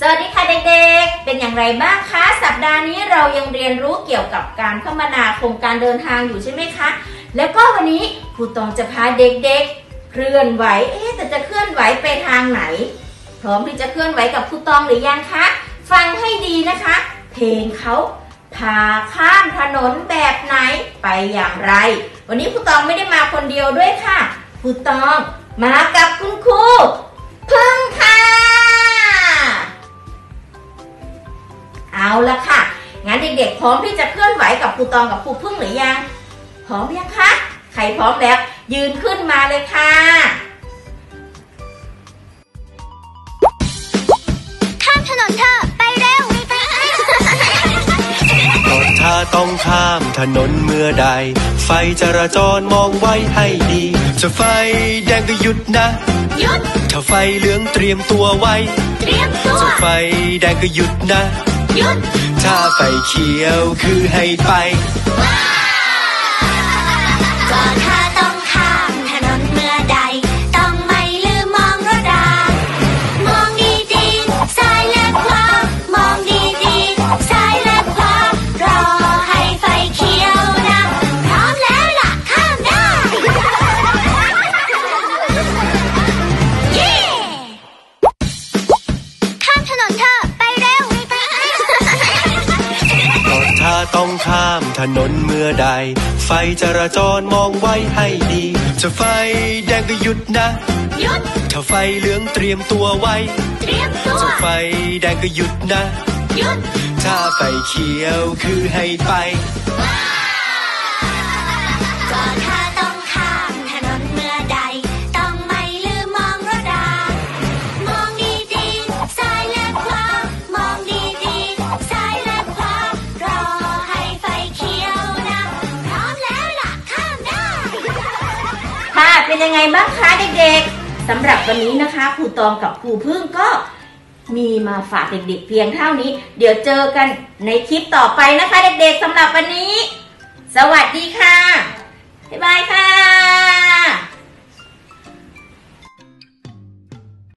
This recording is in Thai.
สวัสดีค่ะเด็กๆ เป็นอย่างไรบ้างคะ สัปดาห์นี้เรายังเรียนรู้เกี่ยวกับการคมนาคมการเดินทางอยู่ใช่ไหมคะ แล้วก็วันนี้ครูตองจะพาเด็กๆ เคลื่อนไหว เอ๊แต่จะเคลื่อนไหวไปทางไหน พร้อมที่จะเคลื่อนไหวกับครูตองหรือยังคะ ฟังให้ดีนะคะ เพลงเขาพาข้ามถนนแบบไหนไปอย่างไร วันนี้ครูตองไม่ได้มาคนเดียวด้วยค่ะครูตองมากับคุณครู เอาละค่ะ งั้นเด็กๆพร้อมที่จะเคลื่อนไหวกับครูตองกับครูพึ่งหรือยัง พร้อมยังคะ ใครพร้อมแล้ว ยืนขึ้นมาเลยค่ะข้ามถนนเธอะไปเร็วรถถ้าต้องข้ามถนนเมื่อใด ไฟจราจรมองไว้ให้ดีจะไฟแดงก็หยุดนะหยุดถ้าไฟเหลืองเตรียมตัวไว้ เตรียมตัว จะไฟแดงก็หยุดนะ หยุด ถ้าไฟเขียวคือให้ไปก็ถ้าต้อ ต้องข้ามถนนเมื่อใด ไฟจราจรมองไว้ให้ดีจะไฟแดงก็หยุดนะหยุดถ้าไฟเหลืองเตรียมตัวไว้เตรียมตัวจะไฟแดงก็หยุดนะหยุดถ้าไฟเขียวคือให้ไป ค่ะ เป็นยังไงบ้างคะเด็กๆสำหรับวันนี้นะคะครูตองกับครูพึ่งก็มีมาฝากเด็กๆเพียงเท่านี้ เดี๋ยวเจอกันในคลิปต่อไปนะคะ เด็กๆสำหรับวันนี้ สวัสดีค่ะ บ๊ายบายค่ะ